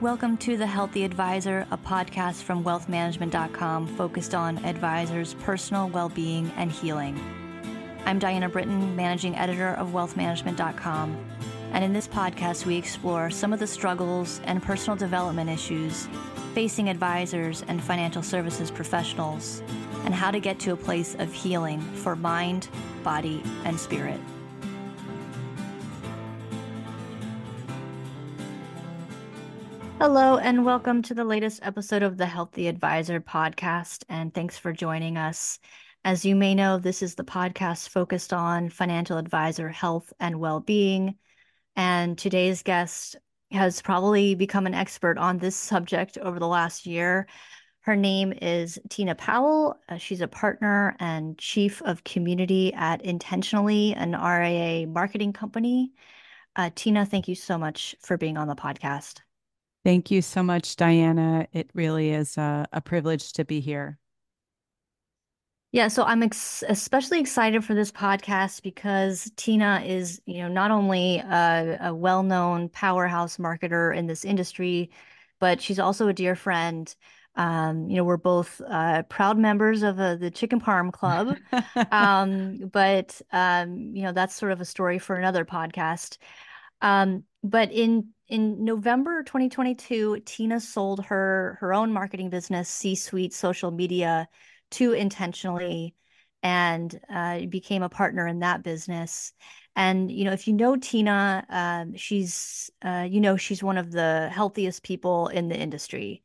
Welcome to The Healthy Advisor, a podcast from wealthmanagement.com focused on advisors' personal well being and healing. I'm Diana Britton, managing editor of wealthmanagement.com. And in this podcast, we explore some of the struggles and personal development issues facing advisors and financial services professionals, and how to get to a place of healing for mind, body, and spirit. Hello, and welcome to the latest episode of the Healthy Advisor podcast. And thanks for joining us. As you may know, this is the podcast focused on financial advisor health and well being. And today's guest has probably become an expert on this subject over the last year. Her name is Tina Powell. Uh, she's a partner and chief of community at Intention.ly, an RIA marketing company. Uh, Tina, thank you so much for being on the podcast. Thank you so much, Diana. It really is a, a privilege to be here. Yeah, so I'm ex especially excited for this podcast because Tina is, you know, not only a, a well-known powerhouse marketer in this industry, but she's also a dear friend. Um, you know, we're both uh, proud members of uh, the Chicken Parm Club, um, but um, you know, that's sort of a story for another podcast. Um, but in in November 2022, Tina sold her her own marketing business, C Suite Social Media to Intention.ly and uh, became a partner in that business. And you know, if you know Tina, um, she's uh, you know she's one of the healthiest people in the industry.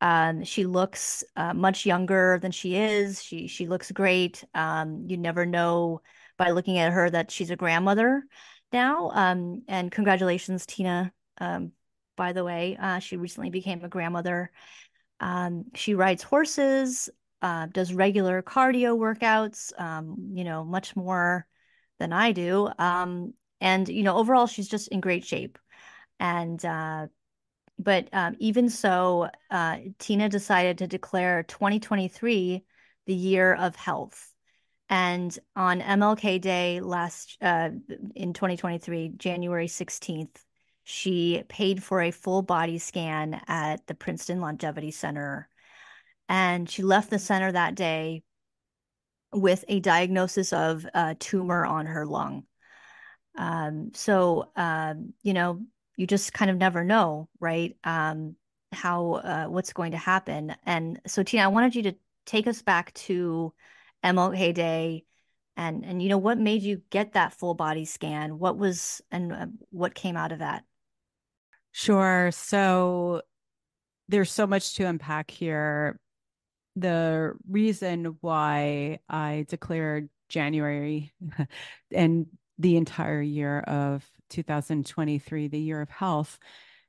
Um, she looks uh, much younger than she is. She she looks great. Um, you never know by looking at her that she's a grandmother now. Um, and congratulations, Tina. Um, by the way, uh, she recently became a grandmother. Um, she rides horses uh, does regular cardio workouts, um, you know, much more than I do. Um, and, you know, overall, she's just in great shape. And, uh, but um, even so, uh, Tina decided to declare 2023 the year of health. And on MLK Day last uh, in 2023, January 16th, she paid for a full body scan at the Princeton Longevity Center and she left the center that day with a diagnosis of a tumor on her lung. Um, so, um, you know, you just kind of never know, right? Um, how, uh, what's going to happen. And so, Tina, I wanted you to take us back to MLK Day and, and, you know, what made you get that full body scan? What was, and uh, what came out of that? Sure. So, there's so much to unpack here the reason why I declared January and the entire year of 2023 the year of health.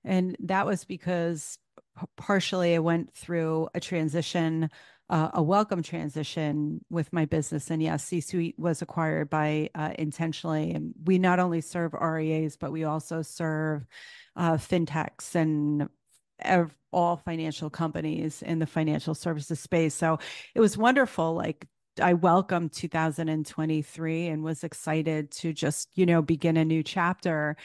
And that was because partially I went through a transition, uh, a welcome transition with my business. And yes, C Suite was acquired by uh, Intention.ly. And we not only serve RIAs, but we also serve uh, fintechs and of all financial companies in the financial services space. So it was wonderful. Like I welcomed 2023 and was excited to just, you know, begin a new chapter.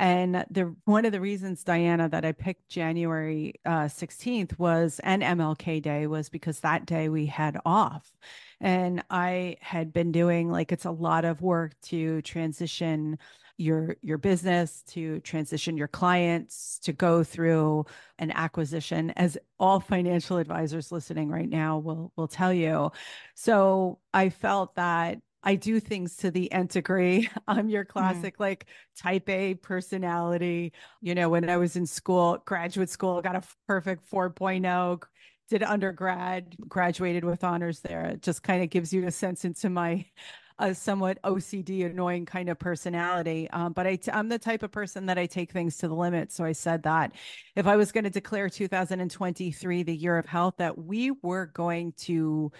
And the one of the reasons, Diana, that I picked January uh, 16th was an MLK Day was because that day we had off. And I had been doing like it's a lot of work to transition your your business to transition your clients to go through an acquisition as all financial advisors listening right now will will tell you so i felt that I do things to the nth degree. I'm your mm-hmm. classic mm. like type A personality. You know, when I was in school, graduate school, got a perfect 4.0, did undergrad, graduated with honors there. It just kind of gives you a sense into my a somewhat OCD, annoying kind of personality. Um, but i t- I'm the type of person that I take things to the limit. So I said that if I was going to declare 2023 the year of health, that we were going to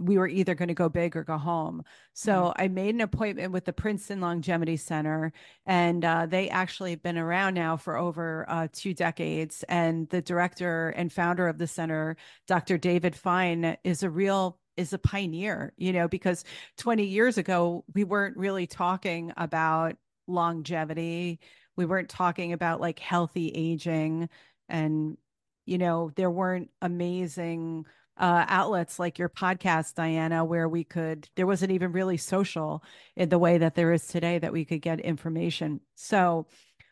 we were either going to go big or go home. So mm-hmm. I made an appointment with the Princeton Longevity Center, and uh, they actually have been around now for over uh, two decades. And the director and founder of the center, Dr. David Fein, is a real is a pioneer, you know, because 20 years ago, we weren't really talking about longevity. We weren't talking about like healthy aging. And, you know, there weren't amazing uh, outlets like your podcast, Diana, where we could, there wasn't even really social in the way that there is today that we could get information. So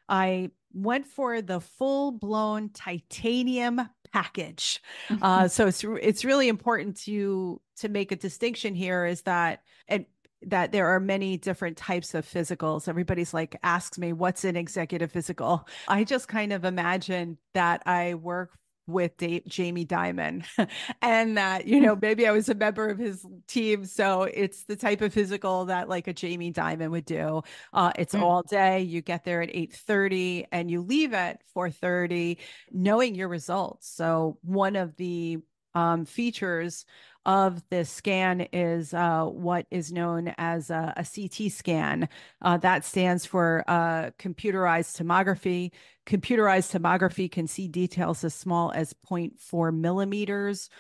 I went for the full blown titanium package. Uh, so it's it's really important to to make a distinction here is that and that there are many different types of physicals. Everybody's like asks me what's an executive physical. I just kind of imagine that I work with Dave, Jamie Dimon and that, you know, maybe I was a member of his team. So it's the type of physical that like a Jamie Dimon would do. Uh, it's mm. all day. You get there at 8.30 and you leave at 4.30 knowing your results. So one of the um, features of this scan is uh, what is known as a, a CT scan. Uh, that stands for uh, computerized tomography. Computerized tomography can see details as small as 0.4 millimeters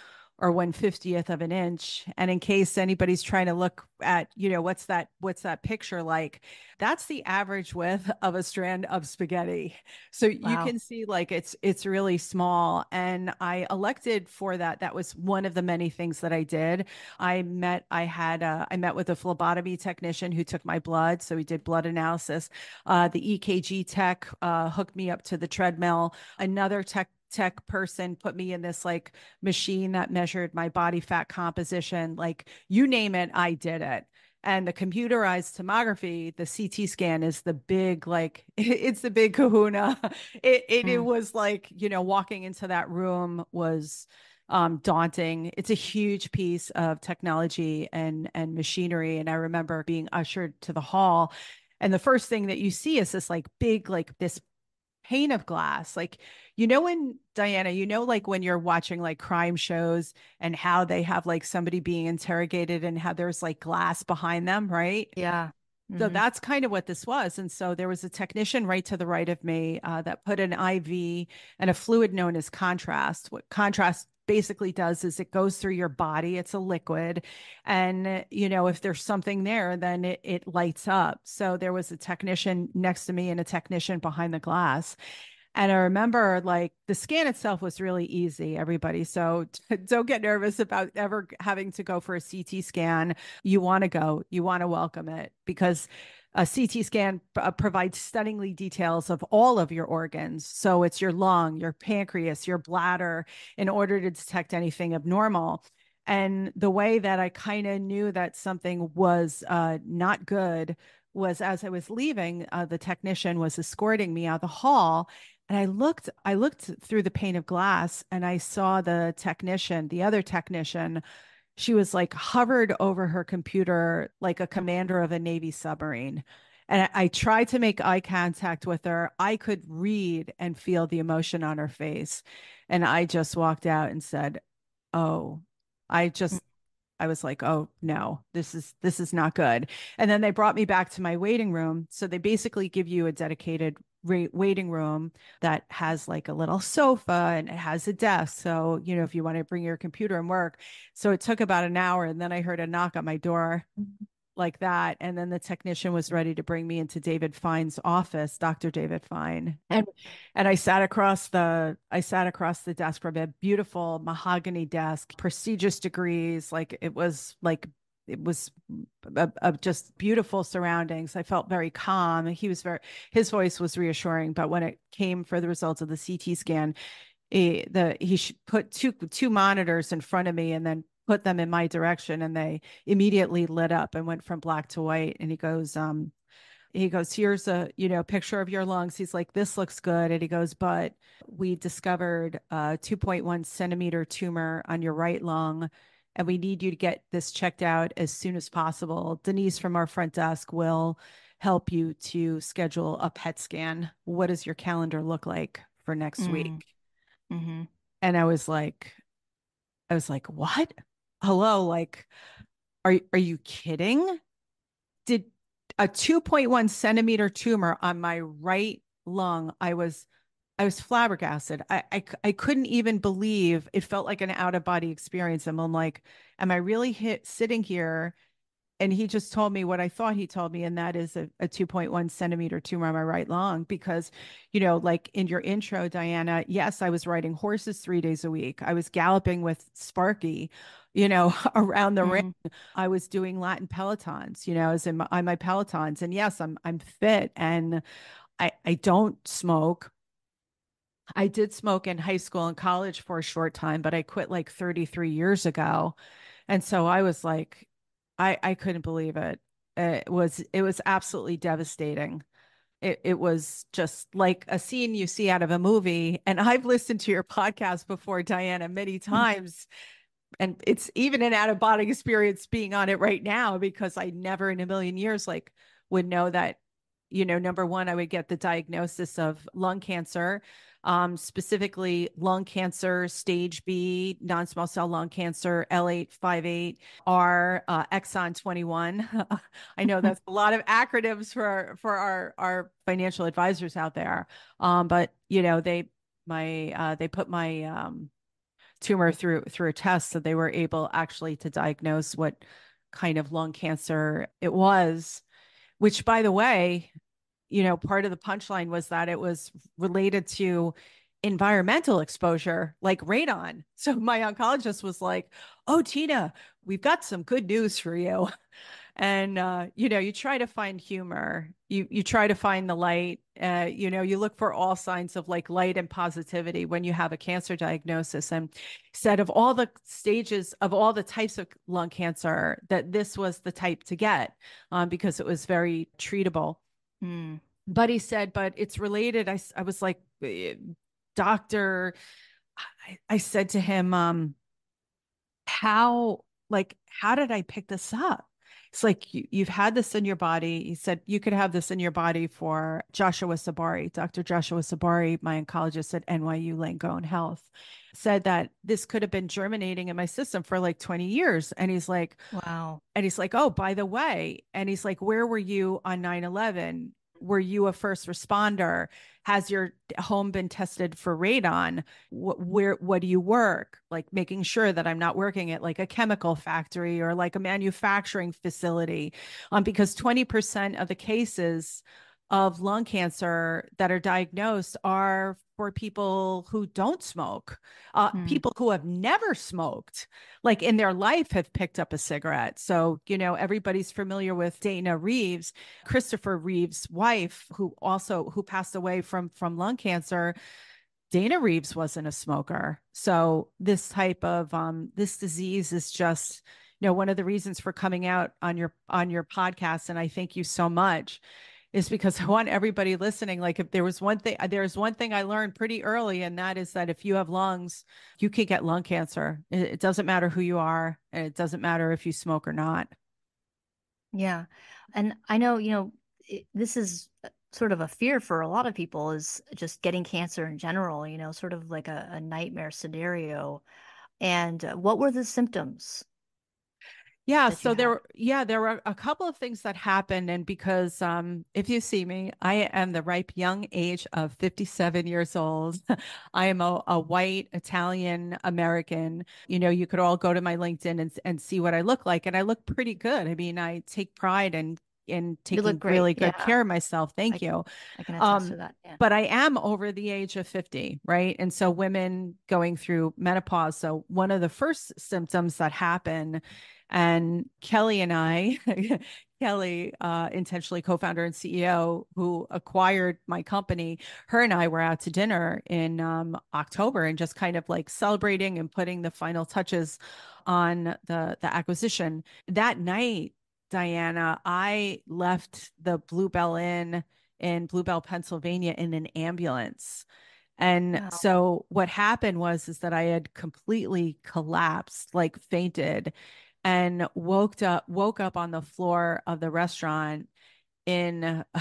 or 150th of an inch. And in case anybody's trying to look at you know what's that what's that picture like that's the average width of a strand of spaghetti. So wow. you can see like it's it's really small. And i elected for that. That was one of the many things that i did. I met i had uh, i met with a phlebotomy technician who took my blood. So we did blood analysis. Uh, the ekg tech uh, hooked me up to the treadmill. Another tech tech person put me in this like machine that measured my body fat composition like you name it i did it and the computerized tomography the ct scan is the big like it's the big kahuna it it, mm. it was like you know walking into that room was um, daunting. It's a huge piece of technology and and machinery. And I remember being ushered to the hall, and the first thing that you see is this like big like this pane of glass. Like, you know, when Diana, you know, like when you're watching like crime shows and how they have like somebody being interrogated and how there's like glass behind them, right? Yeah. Mm-hmm. So that's kind of what this was. And so there was a technician right to the right of me uh, that put an IV and a fluid known as contrast. What contrast basically does is it goes through your body it's a liquid and you know if there's something there then it, it lights up so there was a technician next to me and a technician behind the glass and I remember like the scan itself was really easy, everybody. So don't get nervous about ever having to go for a CT scan. You want to go, you want to welcome it because a CT scan uh, provides stunningly details of all of your organs. So it's your lung, your pancreas, your bladder, in order to detect anything abnormal. And the way that I kind of knew that something was uh, not good was as I was leaving, uh, the technician was escorting me out the hall. And I looked, I looked through the pane of glass and I saw the technician, the other technician she was like hovered over her computer like a commander of a Navy submarine. And I, I tried to make eye contact with her. I could read and feel the emotion on her face. And I just walked out and said, Oh, I just mm. I was like, oh no, this is this is not good. And then they brought me back to my waiting room. So they basically give you a dedicated waiting room that has like a little sofa and it has a desk. So, you know, if you want to bring your computer and work. So it took about an hour and then I heard a knock on my door mm-hmm. like that. And then the technician was ready to bring me into David Fein's office, Dr. David Fein. And and I sat across the I sat across the desk from a beautiful mahogany desk, prestigious degrees. Like it was like it was a, a just beautiful surroundings. I felt very calm. He was very, his voice was reassuring. But when it came for the results of the CT scan, he, the he put two two monitors in front of me and then put them in my direction, and they immediately lit up and went from black to white. And he goes, um, he goes, here's a you know picture of your lungs. He's like, this looks good, and he goes, but we discovered a 2.1 centimeter tumor on your right lung and we need you to get this checked out as soon as possible. Denise from our front desk will help you to schedule a PET scan. What does your calendar look like for next mm. week? Mm-hmm. And I was like, I was like, what? Hello, like, are are you kidding? Did a 2.1 centimeter tumor on my right lung? I was I was flabbergasted. I, I, I couldn't even believe it felt like an out of body experience. And I'm like, am I really hit sitting here and he just told me what I thought he told me, and that is a, a 2.1 centimeter tumor on my right lung. Because, you know, like in your intro, Diana, yes, I was riding horses three days a week. I was galloping with Sparky, you know, around the mm. ring. I was doing Latin pelotons, you know, I was in my, on my pelotons, and yes, I'm I'm fit, and I I don't smoke. I did smoke in high school and college for a short time, but I quit like 33 years ago. And so I was like, I I couldn't believe it. It was it was absolutely devastating. It it was just like a scene you see out of a movie. And I've listened to your podcast before, Diana, many times. and it's even an out of body experience being on it right now because I never in a million years like would know that, you know, number one, I would get the diagnosis of lung cancer um, specifically lung cancer, stage B, non small cell lung cancer, L858R, uh, exon 21. I know that's a lot of acronyms for our, for our, our financial advisors out there. Um, but, you know, they, my, uh, they put my, um, tumor through through a test so they were able actually to diagnose what kind of lung cancer it was which by the way you know, part of the punchline was that it was related to environmental exposure like radon. So my oncologist was like, "Oh, Tina, we've got some good news for you." And uh, you know, you try to find humor. You you try to find the light. Uh, you know, you look for all signs of like light and positivity when you have a cancer diagnosis. And said of all the stages of all the types of lung cancer, that this was the type to get um, because it was very treatable. Mm. But he said, but it's related. I, I was like, eh, doctor, I, I said to him, um, how, like, how did I pick this up? It's like you, you've had this in your body. He said you could have this in your body for Joshua Sabari, Dr. Joshua Sabari, my oncologist at NYU Langone Health, said that this could have been germinating in my system for like 20 years. And he's like, wow. And he's like, oh, by the way, and he's like, where were you on 9 11? Were you a first responder? Has your home been tested for radon? Where what do you work? Like making sure that i'm not working at like a chemical factory or like a manufacturing facility. Um, because 20% of the cases of lung cancer that are diagnosed are for people who don't smoke, uh, mm. people who have never smoked, like in their life, have picked up a cigarette. So, you know, everybody's familiar with Dana Reeves, Christopher Reeves' wife, who also who passed away from from lung cancer. Dana Reeves wasn't a smoker. So this type of um, this disease is just you know one of the reasons for coming out on your on your podcast and I thank you so much is because I want everybody listening. Like, if there was one thing, there's one thing I learned pretty early, and that is that if you have lungs, you can get lung cancer. It, doesn't matter who you are, and it doesn't matter if you smoke or not. Yeah. And I know, you know, it, this is uh, sort of a fear for a lot of people is just getting cancer in general, you know, sort of like a, a nightmare scenario. And uh, what were the symptoms yeah, so there were yeah, there were a couple of things that happened and because um if you see me, I am the ripe young age of 57 years old. I am a, a white Italian American. You know, you could all go to my LinkedIn and and see what I look like and I look pretty good. I mean, I take pride in in taking really good yeah. care of myself. Thank I you. I can attest um, to that. Yeah. But I am over the age of 50, right? And so women going through menopause. So one of the first symptoms that happen and Kelly and I, Kelly, uh, Intention.ly co-founder and CEO, who acquired my company, her and I were out to dinner in um, October and just kind of like celebrating and putting the final touches on the the acquisition. That night, Diana, I left the Blue Bell Inn in Blue Bell, Pennsylvania, in an ambulance. And wow. so what happened was is that I had completely collapsed, like fainted and woke up woke up on the floor of the restaurant in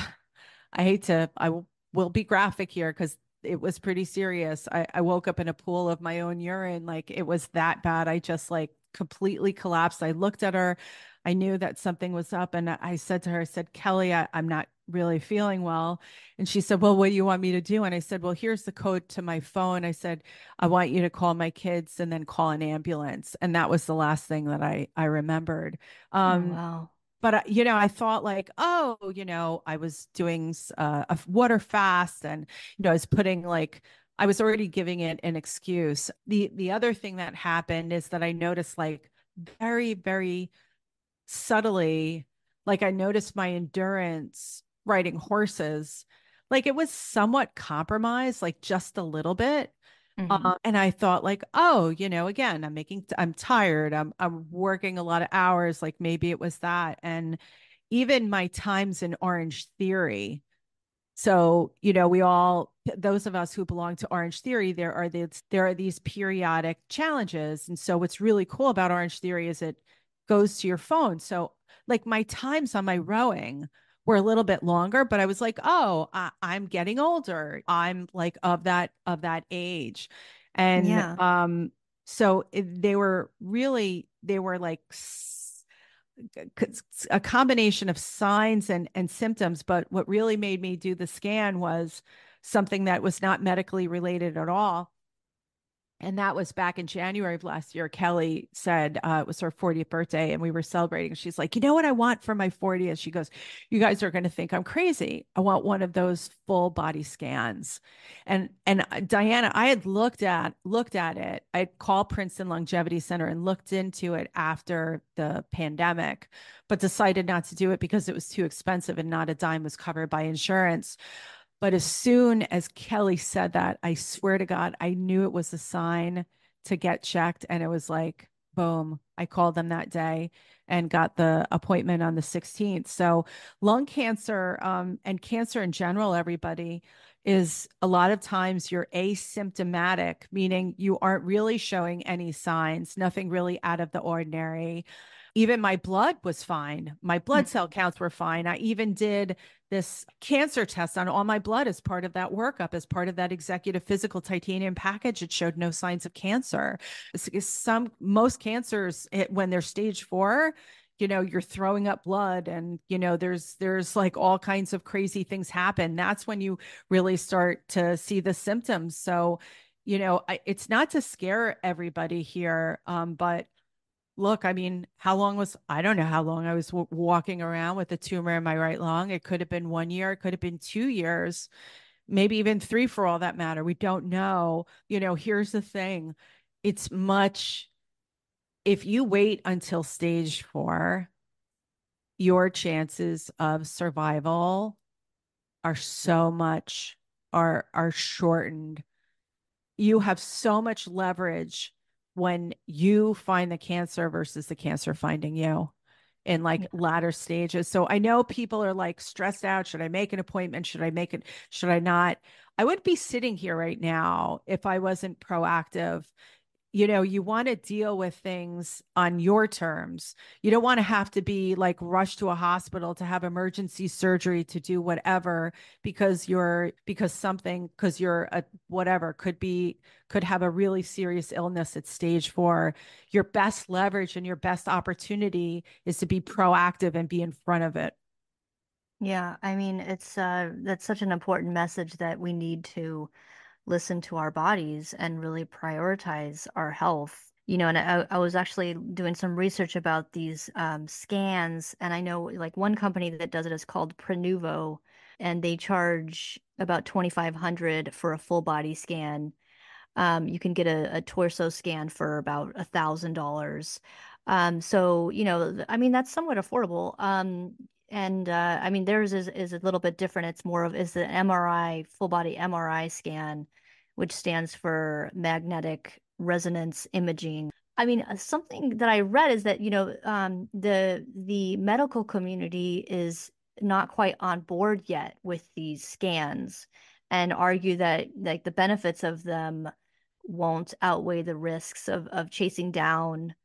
I hate to I will, be graphic here cuz it was pretty serious. I, I woke up in a pool of my own urine like it was that bad. I just like completely collapsed. I looked at her. I knew that something was up and I said to her I said, "Kelly, I, I'm not really feeling well. And she said, Well, what do you want me to do? And I said, Well, here's the code to my phone. I said, I want you to call my kids and then call an ambulance. And that was the last thing that I I remembered. Oh, um, oh, wow. but you know, I thought like, oh, you know, I was doing uh, a water fast, and you know, I was putting like I was already giving it an excuse. The the other thing that happened is that I noticed like very very subtly, like I noticed my endurance riding horses, like it was somewhat compromised, like just a little bit. Mm-hmm. Um, and I thought like, oh, you know, again, I'm making, I'm tired. I'm, I'm working a lot of hours. Like maybe it was that. And even my times in Orange Theory. So, you know, we all, those of us who belong to Orange Theory, there are these, there are these periodic challenges. And so what's really cool about Orange Theory is it goes to your phone. So like my times on my rowing were a little bit longer, but I was like, oh, I, am getting older. I'm like of that of that age, and yeah. um, so it, they were really they were like a combination of signs and and symptoms. But what really made me do the scan was something that was not medically related at all and that was back in January of last year. Kelly said uh, it was her 40th birthday, and we were celebrating. She's like, "You know what I want for my 40th?" She goes, "You guys are going to think I'm crazy. I want one of those full body scans." And and uh, Diana, I had looked at looked at it. I called Princeton Longevity Center and looked into it after the pandemic, but decided not to do it because it was too expensive and not a dime was covered by insurance. But as soon as Kelly said that, I swear to God, I knew it was a sign to get checked. And it was like, boom, I called them that day and got the appointment on the 16th. So, lung cancer um, and cancer in general, everybody, is a lot of times you're asymptomatic, meaning you aren't really showing any signs, nothing really out of the ordinary. Even my blood was fine. My blood mm. cell counts were fine. I even did this cancer test on all my blood as part of that workup, as part of that executive physical titanium package. It showed no signs of cancer. Some most cancers, it, when they're stage four, you know you're throwing up blood and you know there's there's like all kinds of crazy things happen that's when you really start to see the symptoms so you know I, it's not to scare everybody here um, but look, I mean, how long was I don't know how long I was w- walking around with a tumor in my right lung. It could have been one year, it could have been two years, maybe even three for all that matter. We don't know. You know, here's the thing it's much, if you wait until stage four, your chances of survival are so much are are shortened you have so much leverage when you find the cancer versus the cancer finding you in like yeah. latter stages. So I know people are like stressed out. Should I make an appointment? Should I make it? Should I not? I would be sitting here right now if I wasn't proactive you know you want to deal with things on your terms. You don't want to have to be like rushed to a hospital to have emergency surgery to do whatever because you're because something because you're a whatever could be could have a really serious illness at stage 4 your best leverage and your best opportunity is to be proactive and be in front of it. Yeah i mean it's uh that's such an important message that we need to listen to our bodies and really prioritize our health. You know, and I, I was actually doing some research about these um, scans, and I know like one company that does it is called Prenuvo, and they charge about twenty five hundred for a full body scan. Um, you can get a, a torso scan for about a thousand dollars. Um, so you know, I mean, that's somewhat affordable. Um, and uh, I mean, theirs is is a little bit different. It's more of is the MRI full body MRI scan which stands for magnetic resonance imaging. I mean, uh, something that I read is that you know um, the the medical community is not quite on board yet with these scans, and argue that like the benefits of them won't outweigh the risks of of chasing down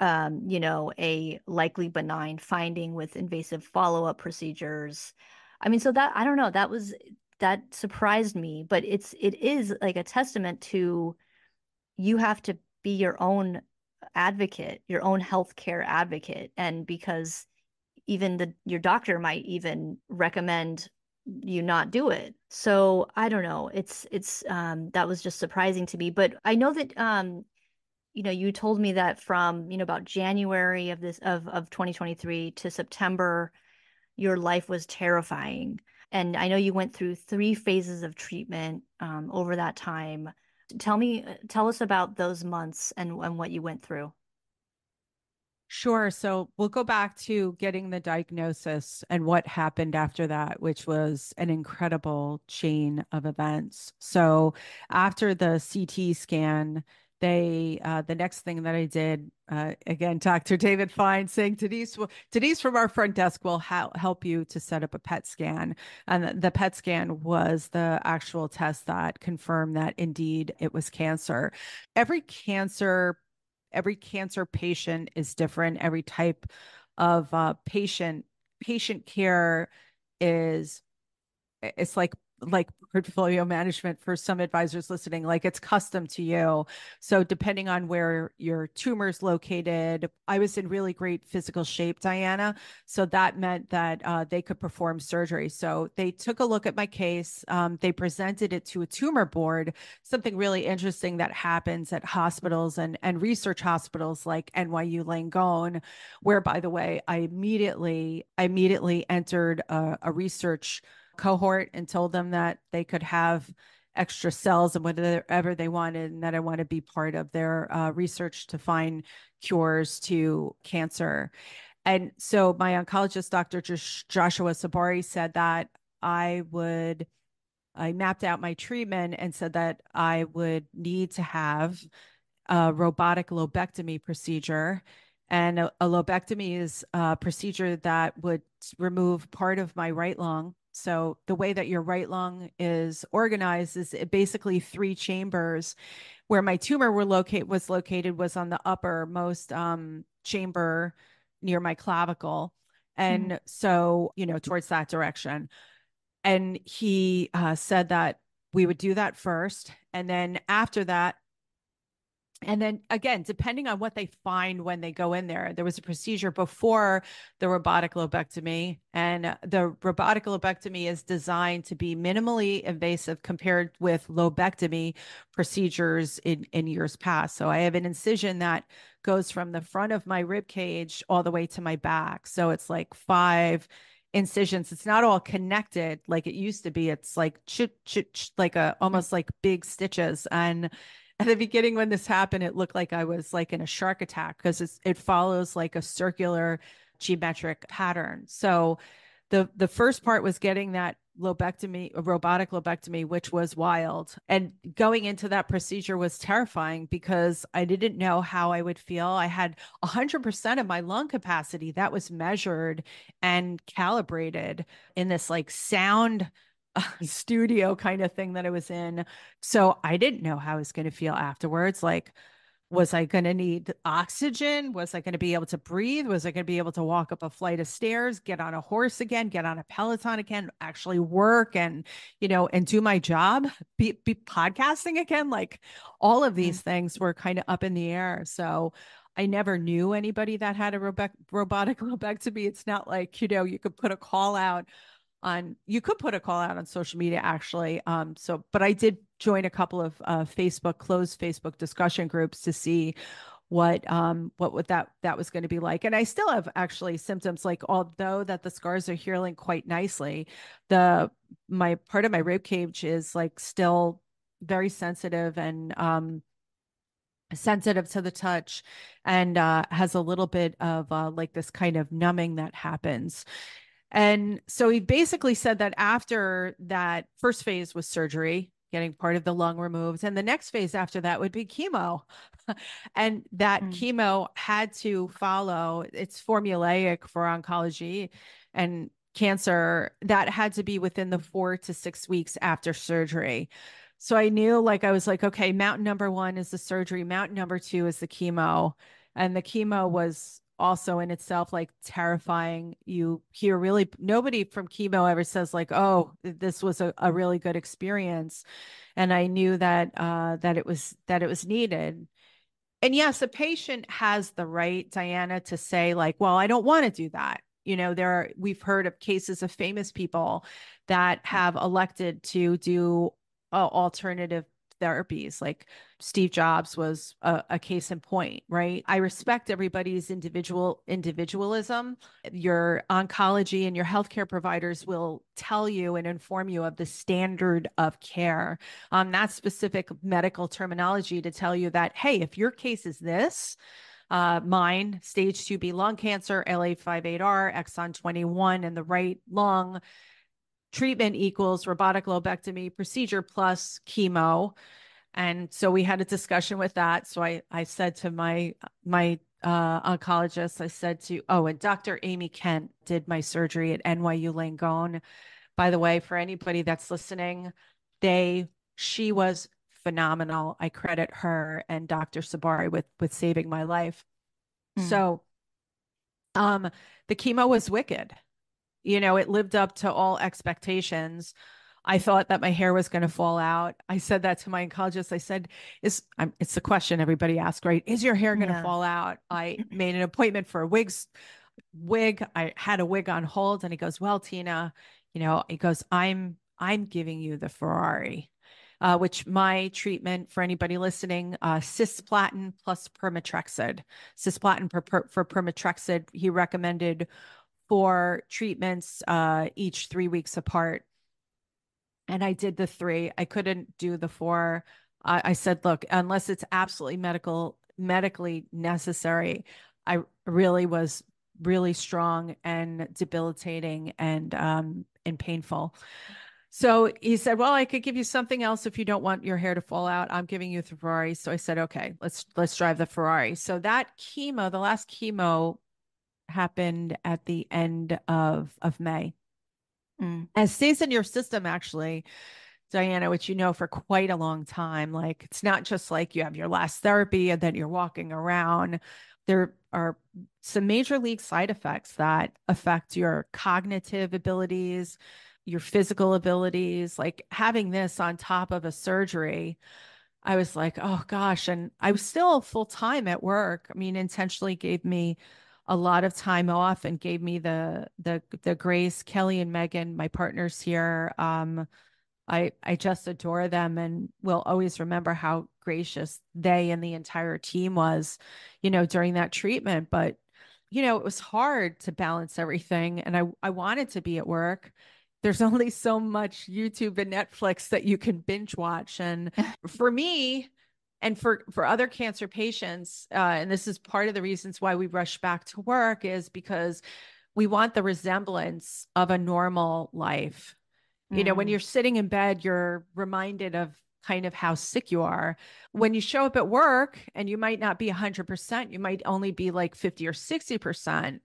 um, you know, a likely benign finding with invasive follow up procedures. I mean, so that I don't know, that was that surprised me but it's it is like a testament to you have to be your own advocate your own healthcare advocate and because even the your doctor might even recommend you not do it so i don't know it's it's um that was just surprising to me but i know that um you know, you told me that from, you know, about January of this of of 2023 to September, your life was terrifying. And I know you went through three phases of treatment um, over that time. Tell me, tell us about those months and, and what you went through. Sure. So we'll go back to getting the diagnosis and what happened after that, which was an incredible chain of events. So after the CT scan, they uh, the next thing that I did uh, again, Dr. David Fein saying Denise, will, Denise from our front desk will ha- help you to set up a PET scan, and the, the PET scan was the actual test that confirmed that indeed it was cancer. Every cancer, every cancer patient is different. Every type of uh, patient patient care is it's like like portfolio management for some advisors listening like it's custom to you. So depending on where your tumor is located i was in really great physical shape diana. So that meant that uh, they could perform surgery. So they took a look at my case um, they presented it to a tumor board something really interesting that happens at hospitals and, and research hospitals like nyu langone where by the way i immediately i immediately entered a, a research cohort and told them that they could have extra cells and whatever they wanted, and that I want to be part of their uh, research to find cures to cancer. And so my oncologist, Dr. Joshua Sabari, said that I would, I mapped out my treatment and said that I would need to have a robotic lobectomy procedure. And a, a lobectomy is a procedure that would remove part of my right lung so the way that your right lung is organized is basically three chambers. Where my tumor were locate was located was on the uppermost um, chamber near my clavicle, and mm-hmm. so you know towards that direction. And he uh, said that we would do that first, and then after that, and then again, depending on what they find when they go in there, there was a procedure before the robotic lobectomy, and uh, the robotic lobectomy is designed to be minimally invasive compared with lobectomy procedures in, in years past. So I have an incision that goes from the front of my rib cage all the way to my back. So it's like five incisions. It's not all connected like it used to be. It's like ch- ch- ch- like a almost like big stitches and at the beginning when this happened, it looked like I was like in a shark attack because it follows like a circular geometric pattern. So the the first part was getting that lobectomy, robotic lobectomy, which was wild. And going into that procedure was terrifying because I didn't know how I would feel. I had 100% of my lung capacity that was measured and calibrated in this like sound studio kind of thing that I was in. So I didn't know how I was going to feel afterwards. Like, was I going to need oxygen? Was I going to be able to breathe? Was I going to be able to walk up a flight of stairs, get on a horse again, get on a Peloton again, actually work and, you know, and do my job, be, be podcasting again? Like all of these mm-hmm. things were kind of up in the air. So I never knew anybody that had a robotic lobectomy. It's not like, you know, you could put a call out on you could put a call out on social media actually um so but i did join a couple of uh, facebook closed facebook discussion groups to see what um what would that that was going to be like and i still have actually symptoms like although that the scars are healing quite nicely the my part of my rib cage is like still very sensitive and um sensitive to the touch and uh, has a little bit of uh, like this kind of numbing that happens and so he basically said that after that first phase was surgery, getting part of the lung removed, and the next phase after that would be chemo. and that mm. chemo had to follow, it's formulaic for oncology and cancer, that had to be within the four to six weeks after surgery. So I knew like I was like, okay, mountain number one is the surgery, mountain number two is the chemo. And the chemo was also in itself like terrifying. You hear really nobody from chemo ever says like, "Oh, this was a, a really good experience," and I knew that uh, that it was that it was needed. And yes, a patient has the right, Diana, to say like, "Well, I don't want to do that." You know, there are we've heard of cases of famous people that have elected to do uh, alternative therapies. Like Steve Jobs was a, a, case in point, right? I respect everybody's individual individualism. Your oncology and your healthcare providers will tell you and inform you of the standard of care. Um, that's specific medical terminology to tell you that, hey, if your case is this, uh, mine, stage 2B lung cancer, L858R, exon 21 in the right lung, treatment equals robotic lobectomy procedure plus chemo. And so we had a discussion with that. So I, I said to my, my uh, oncologist, I said to, oh, and Dr. Amy Kent did my surgery at NYU Langone. By the way, for anybody that's listening, they, she was phenomenal. I credit her and Dr. Sabari with, with saving my life. Mm. So, um, the chemo was wicked you know, it lived up to all expectations. I thought that my hair was going to fall out. I said that to my oncologist. I said, "Is I'm, it's the question everybody asks, right? Is your hair going to yeah. fall out?" I made an appointment for a wigs wig. I had a wig on hold, and he goes, "Well, Tina, you know," he goes, "I'm I'm giving you the Ferrari." Uh, which my treatment for anybody listening, uh, cisplatin plus pemetrexed. Cisplatin for, per, for pemetrexed, he recommended for treatments uh, each three weeks apart. And I did the three. I couldn't do the four. I, I said, look, unless it's absolutely medical, medically necessary, I really was really strong and debilitating and um and painful. So he said, "Well, I could give you something else if you don't want your hair to fall out. I'm giving you the Ferrari." So I said, "Okay, let's let's drive the Ferrari." So that chemo, the last chemo happened at the end of of May. Mm. And stays in your system actually, Diana, which you know for quite a long time. Like it's not just like you have your last therapy and then you're walking around. There are some major league side effects that affect your cognitive abilities, your physical abilities. Like having this on top of a surgery, I was like, oh gosh. And I was still full time at work. I mean, Intention.ly gave me a lot of time off and gave me the the the grace. Kelly and Megan, my partners here, um, I I just adore them and will always remember how gracious they and the entire team was, you know, during that treatment. But you know, it was hard to balance everything, and I I wanted to be at work. There's only so much YouTube and Netflix that you can binge watch, and for me, and for for other cancer patients uh, and this is part of the reasons why we rush back to work is because we want the resemblance of a normal life mm. you know when mm. you're sitting in bed you're reminded of kind of how sick you are when you show up at work and you might not be 100% you might only be like 50 or 60%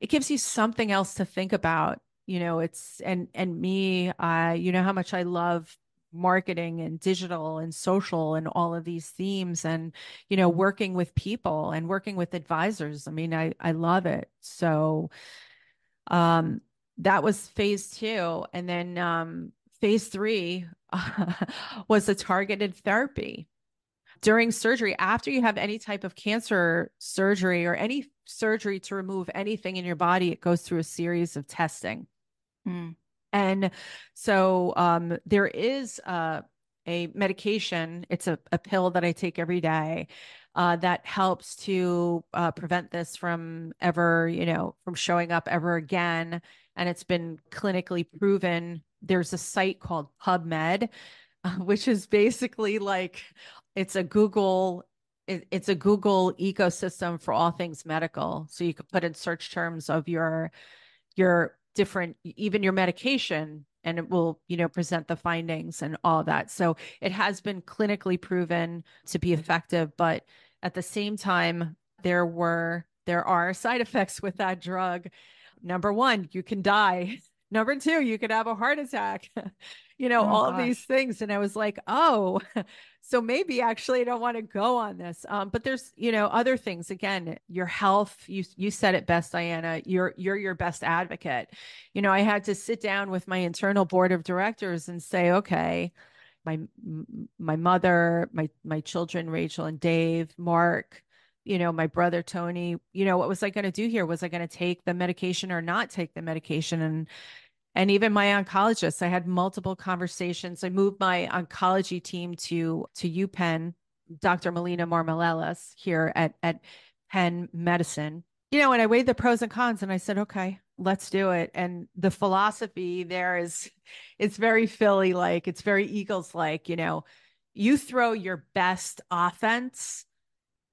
it gives you something else to think about you know it's and and me uh you know how much i love marketing and digital and social and all of these themes and you know working with people and working with advisors. I mean i i love it. So um that was phase 2 and then um phase 3 was a targeted therapy. During surgery after you have any type of cancer surgery or any surgery to remove anything in your body it goes through a series of testing. Mm. And so um, there is uh, a medication, it's a, a, pill that I take every day uh, that helps to uh, prevent this from ever, you know, from showing up ever again. And it's been clinically proven. There's a site called PubMed, which is basically like it's a Google it's a Google ecosystem for all things medical. So you could put in search terms of your your different even your medication and it will you know present the findings and all that. So it has been clinically proven to be effective but at the same time there were there are side effects with that drug. Number one you can die number two you could have a heart attack you know, oh, all gosh. of these things. And I was like, oh, so maybe actually I don't want to go on this. Um, but there's, you know, other things. Again, your health, you you said it best, Diana. You're you're your best advocate. You know, I had to sit down with my internal board of directors and say, okay, my my mother, my my children, Rachel and Dave, Mark, you know, my brother Tony, you know, what was I going to do here? Was I going to take the medication or not take the medication? And and even my oncologist. I had multiple conversations. I moved my oncology team to to UPenn, Dr. Melina Marmarelis here at at Penn Medicine. You know, and I weighed the pros and cons and I said, okay, let's do it. And the philosophy there is it's very Philly like, it's very Eagles like, you know, you throw your best offense,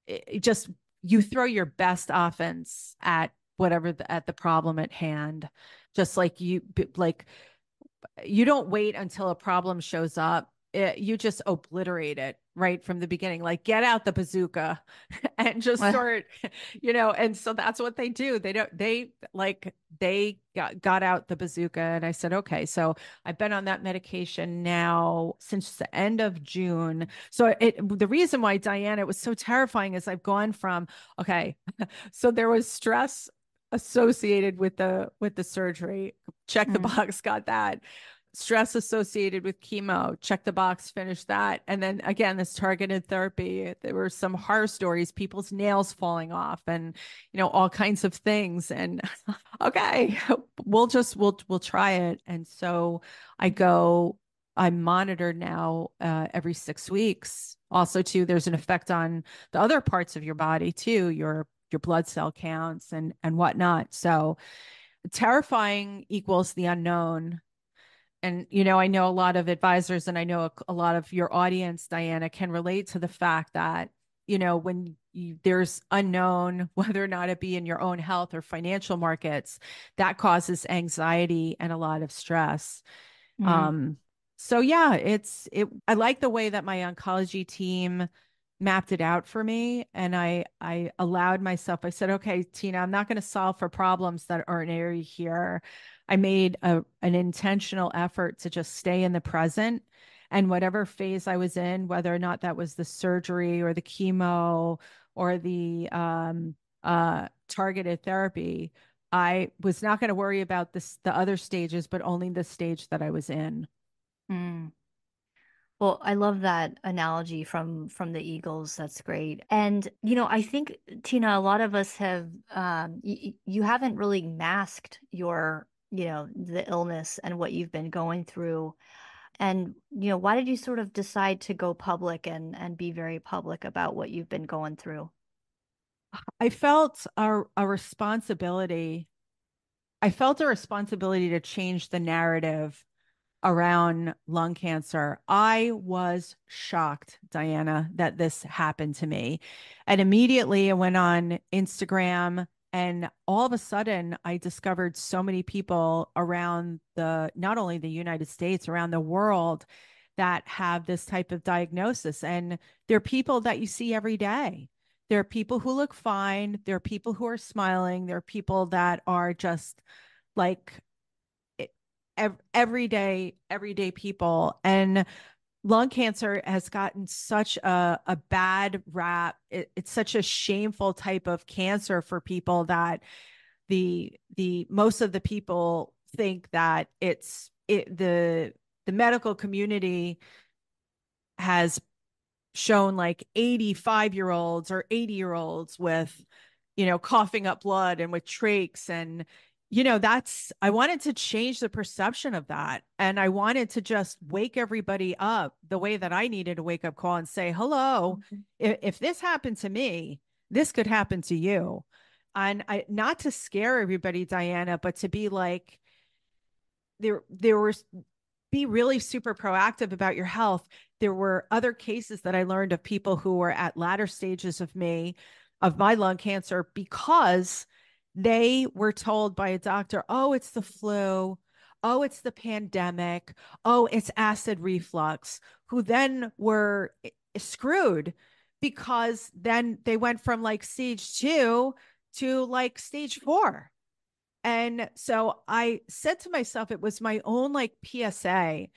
it just you throw your best offense at whatever the, at the problem at hand just like you like you don't wait until a problem shows up. It, you just obliterate it right from the beginning like get out the bazooka and just start you know and so that's what they do. They don't they like they got, got out the bazooka and i said okay so i've been on that medication now since the end of june. So it the reason why diana it was so terrifying is i've gone from okay. So there was stress associated with the with the surgery. Check the mm. box got that. Stress associated with chemo check the box finish that. And then again this targeted therapy there were some horror stories people's nails falling off and you know all kinds of things. And okay we'll just we'll we'll try it. And so i go i'm monitored now uh, every six weeks. Also too there's an effect on the other parts of your body too your your blood cell counts and and whatnot. So terrifying equals the unknown. And you know, I know a lot of advisors and I know a, a lot of your audience, Diana, can relate to the fact that you know when you, there's unknown whether or not it be in your own health or financial markets that causes anxiety and a lot of stress mm-hmm. um so yeah it's it i like the way that my oncology team mapped it out for me and i i allowed myself i said okay tina i'm not going to solve for problems that aren't area here i made a, an intentional effort to just stay in the present and whatever phase i was in whether or not that was the surgery or the chemo or the um, uh, targeted therapy i was not going to worry about this the other stages but only the stage that i was in mm. Well, I love that analogy from from the Eagles. That's great. And you know, I think Tina, a lot of us have um y- you haven't really masked your, you know, the illness and what you've been going through. And you know, why did you sort of decide to go public and and be very public about what you've been going through? I felt a, a responsibility. I felt a responsibility to change the narrative around lung cancer. I was shocked, Diana, that this happened to me. And immediately I went on Instagram and all of a sudden I discovered so many people around the not only the United States, around the world that have this type of diagnosis. And they're people that you see every day. There are people who look fine. There are people who are smiling. There are people that are just like ev- everyday everyday people and lung cancer has gotten such a, a bad rap. It, it's such a shameful type of cancer for people that the the most of the people think that it's it the the medical community has shown like 85 year olds or 80 year olds with you know coughing up blood and with trachs and you know that's i wanted to change the perception of that and i wanted to just wake everybody up the way that i needed a wake up call and say hello mm-hmm. if, if this happened to me this could happen to you and i not to scare everybody diana but to be like there there was be really super proactive about your health there were other cases that i learned of people who were at latter stages of me of my lung cancer because they were told by a doctor, oh, it's the flu. Oh, it's the pandemic. Oh, it's acid reflux, who then were screwed because then they went from like stage two to like stage four. And so I said to myself, it was my own like PSA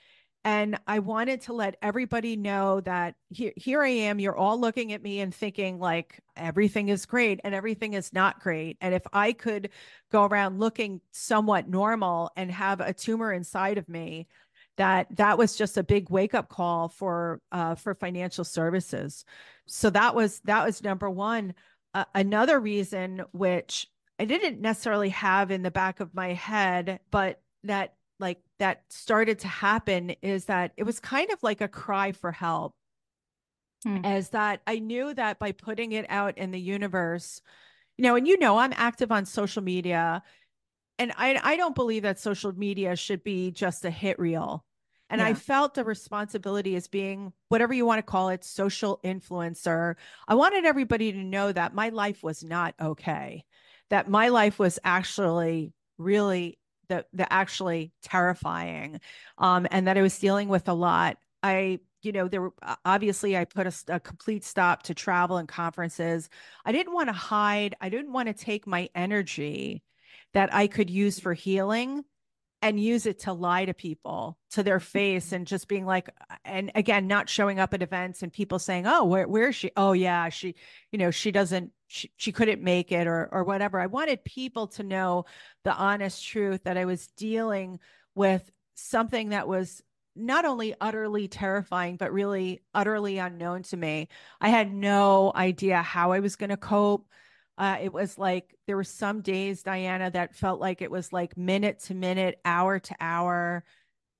and I wanted to let everybody know that here, here I am. You're all looking at me and thinking like everything is great and everything is not great. And if I could go around looking somewhat normal and have a tumor inside of me, that that was just a big wake up call for uh, for financial services. So that was that was number one. Uh, another reason which I didn't necessarily have in the back of my head, but that like that started to happen is that it was kind of like a cry for help. Hmm. As that I knew that by putting it out in the universe, you know, and you know, I'm active on social media and I I don't believe that social media should be just a hit reel. And yeah. I felt the responsibility as being whatever you want to call it, social influencer. I wanted everybody to know that my life was not okay, that my life was actually really the actually terrifying, um, and that I was dealing with a lot. I you know there were obviously i put a, a, complete stop to travel and conferences. I didn't want to hide. I didn't want to take my energy that i could use for healing and use it to lie to people to their face mm-hmm. and just being like and again not showing up at events and people saying oh where, where is she? Oh yeah she you know she doesn't she, she couldn't make it or or whatever. I wanted people to know the honest truth that i was dealing with something that was not only utterly terrifying but really utterly unknown to me. I had no idea how i was going to cope uh, it was like there were some days, Diana, that felt like it was like minute to minute, hour to hour.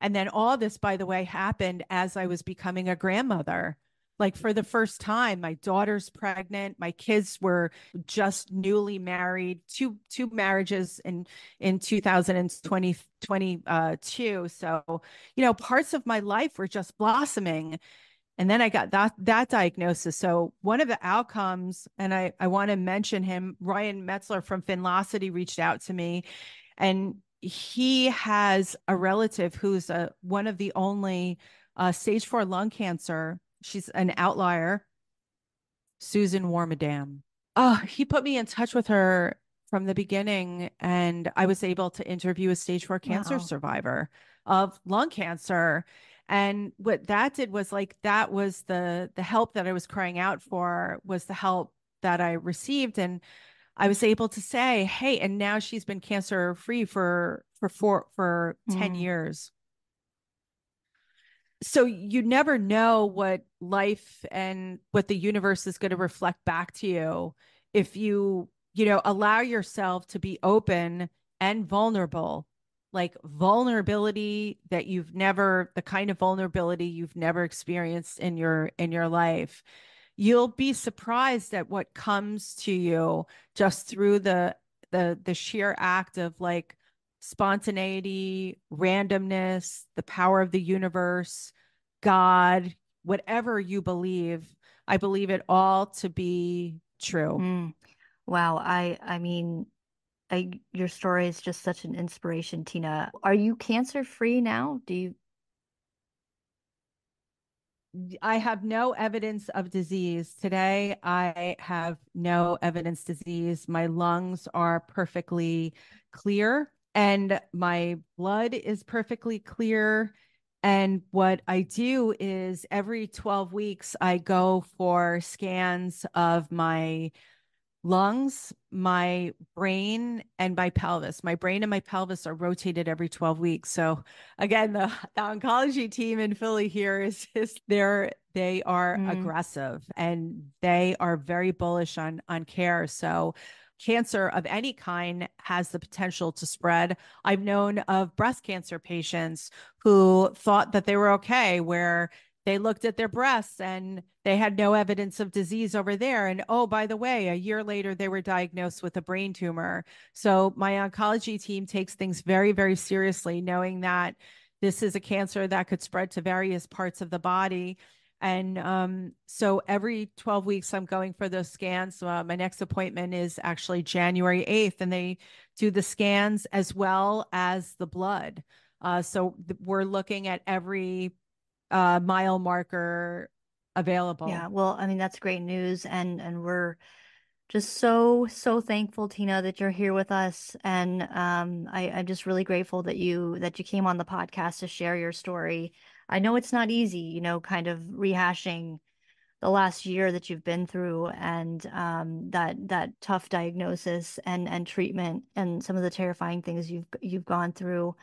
And then all this, by the way, happened as I was becoming a grandmother. Like for the first time, my daughter's pregnant. My kids were just newly married, two two marriages in in 2022. Uh, so you know, parts of my life were just blossoming, and then I got that that diagnosis. So one of the outcomes, and I I want to mention him, Ryan Metzler from Finlocity reached out to me, and he has a relative who's a one of the only uh, stage four lung cancer. She's an outlier, Susan Warmadam. Oh, he put me in touch with her from the beginning, and I was able to interview a stage four cancer wow. survivor of lung cancer and what that did was like that was the the help that i was crying out for was the help that i received and i was able to say hey and now she's been cancer free for for four for mm. 10 years so you never know what life and what the universe is going to reflect back to you if you you know allow yourself to be open and vulnerable like vulnerability that you've never the kind of vulnerability you've never experienced in your in your life. You'll be surprised at what comes to you just through the the the sheer act of like spontaneity randomness the power of the universe god whatever you believe. I believe it all to be true. Mm. wow i i mean I, your story is just such an inspiration, Tina. Are you cancer free now? Do you? I have no evidence of disease. Today, I have no evidence disease. My lungs are perfectly clear and my blood is perfectly clear. And what I do is every 12 weeks, I go for scans of my lungs, my brain, and my pelvis. My brain and my pelvis are rotated every 12 weeks. So again, the, the oncology team in Philly here is, is they're they are mm. aggressive and they are very bullish on on care. So cancer of any kind has the potential to spread. I've known of breast cancer patients who thought that they were okay, where they looked at their breasts and they had no evidence of disease over there. And oh, by the way, a year later, they were diagnosed with a brain tumor. So my oncology team takes things very, very seriously, knowing that this is a cancer that could spread to various parts of the body. And um, so every 12 weeks, I'm going for those scans. Uh, my next appointment is actually January 8th, and they do the scans as well as the blood. Uh, so th- we're looking at every uh, mile marker available. Yeah, well, I mean that's great news, and and we're just so so thankful, Tina, that you're here with us, and um, I, I'm just really grateful that you that you came on the podcast to share your story. I know it's not easy, you know, kind of rehashing the last year that you've been through and um, that that tough diagnosis and and treatment and some of the terrifying things you've you've gone through.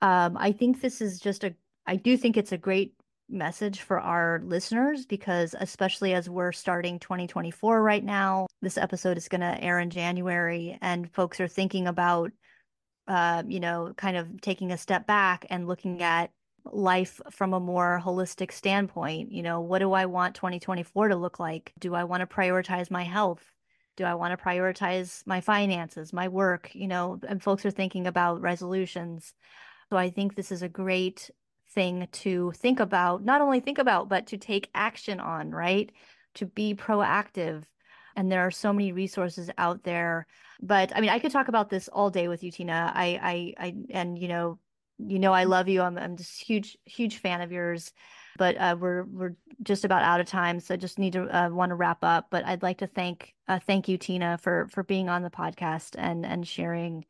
Um, I think this is just a I do think it's a great message for our listeners because especially as we're starting 2024 right now this episode is going to air in January and folks are thinking about uh, you know, kind of taking a step back and looking at life from a more holistic standpoint. You know, what do I want 2024 to look like? Do I want to prioritize my health? Do I want to prioritize my finances, my work? You know, and folks are thinking about resolutions. So I think this is a great thing to think about, not only think about, but to take action on, right? To be proactive. And there are so many resources out there. But I mean, I could talk about this all day with you, Tina. I, I, I, and you know, you know, I love you. I'm, I'm just huge, huge fan of yours. But uh, we're we're just about out of time, so I just need to uh, want to wrap up. But I'd like to thank uh, thank you, Tina, for for being on the podcast and and sharing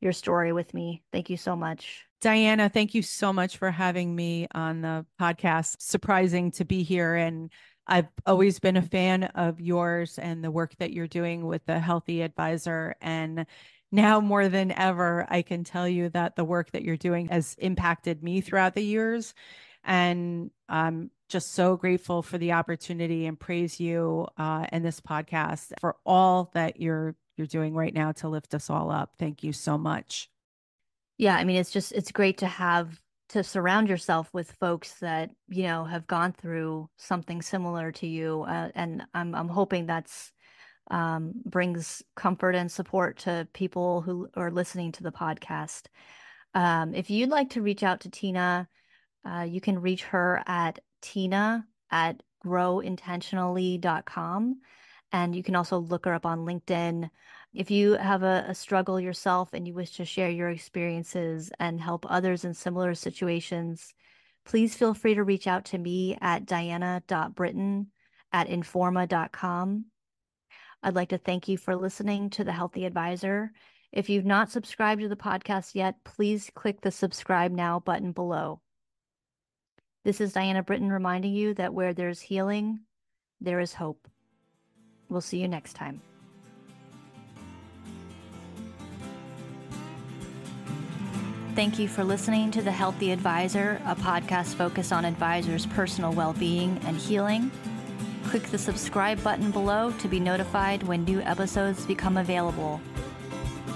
your story with me. Thank you so much. Diana, thank you so much for having me on the podcast. Surprising to be here. And I've always been a fan of yours and the work that you're doing with the Healthy Advisor. And now more than ever, I can tell you that the work that you're doing has impacted me throughout the years. And I'm just so grateful for the opportunity and praise you uh, and this podcast for all that you're you're doing right now to lift us all up. Thank you so much. Yeah, I mean, it's just it's great to have to surround yourself with folks that you know have gone through something similar to you, uh, and I'm I'm hoping that's um, brings comfort and support to people who are listening to the podcast. Um, if you'd like to reach out to Tina, uh, you can reach her at tina at growintentionally.com. And you can also look her up on LinkedIn. If you have a, a, struggle yourself and you wish to share your experiences and help others in similar situations, please feel free to reach out to me at diana.britton at informa.com. I'd like to thank you for listening to The Healthy Advisor. If you've not subscribed to the podcast yet, please click the subscribe now button below. This is Diana Britton reminding you that where there's healing, there is hope. We'll see you next time. Thank you for listening to The Healthy Advisor, a podcast focused on advisors' personal well being and healing. Click the subscribe button below to be notified when new episodes become available.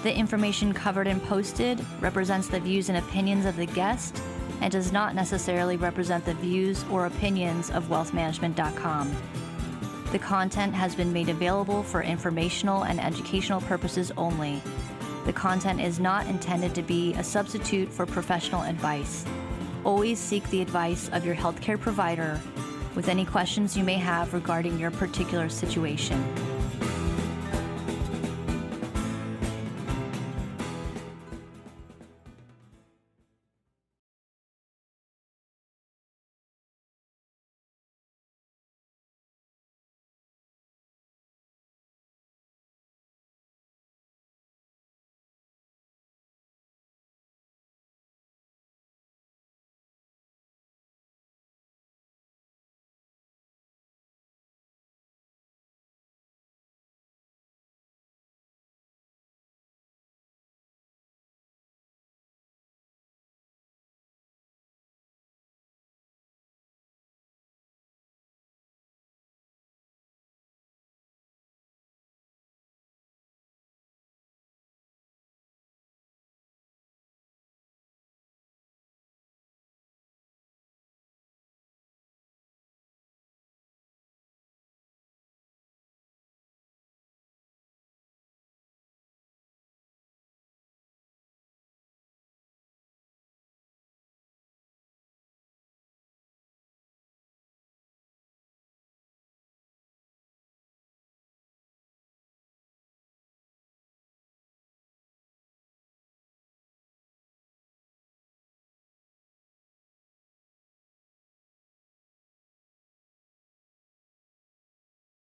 The information covered and posted represents the views and opinions of the guest and does not necessarily represent the views or opinions of wealthmanagement.com. The content has been made available for informational and educational purposes only. The content is not intended to be a substitute for professional advice. Always seek the advice of your healthcare provider with any questions you may have regarding your particular situation.